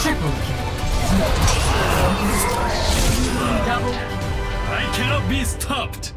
Triple. Double. I cannot be stopped.